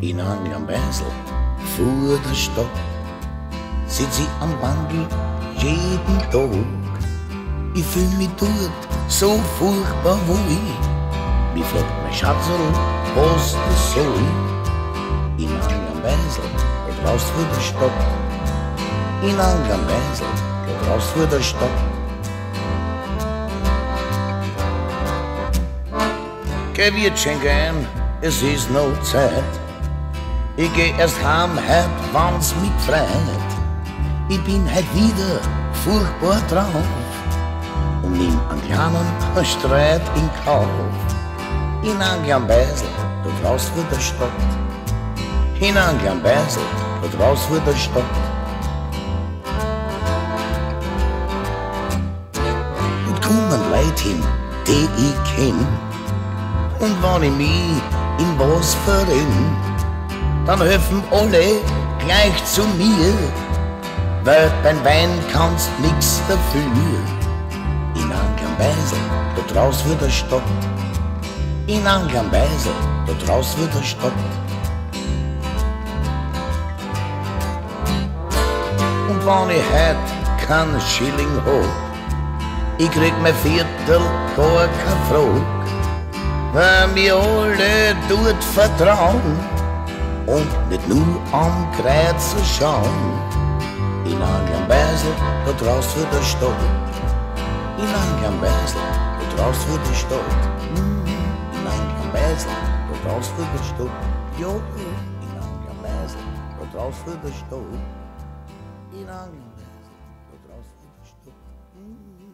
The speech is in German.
in Angern Basel, vor der Stadt, sitzt sie am Wandel jeden Tag. Ich fühl mich dort so furchtbar wohl. Mich fragt mein Schatzel, was das soll. In Angern Basel, da draußen vor der Stadt. In Angern Basel, da draußen vor der Stadt. Geh wird schenken, es ist no Zeit. Ich geh erst heim, heut, wann's mich freit. Ich bin heut wieder furchtbar drauf und nimm einen kleinen Streit in Kauf. In Angern Beisel, da draußen vor der Stadt. In Angern Beisel, da draußen vor der Stadt. Und kommen Leute hin, die ich kenn. Und wenn ich mich in was verrenn, dann helfen alle gleich zu mir, weil beim Wein kannst nix dafür. In Angern Beisel, da draus für der Stadt. In Angern Beisel, da draus für der Stadt. Und wenn ich heut kein Schilling hab, ich krieg mein Viertel gar kein Frog, weil mir alle dort vertrauen und nicht nur am krijt ze schauen. In Angern Beisel, dort raus für der Stadt. In Angern Beisel, dort raus für der Stadt. Mm-hmm. In Angern Beisel, dort raus für der Stadt. Jo, in Angern Beisel, dort raus für der Stadt. In Angern Beisel, dort raus für der Stadt.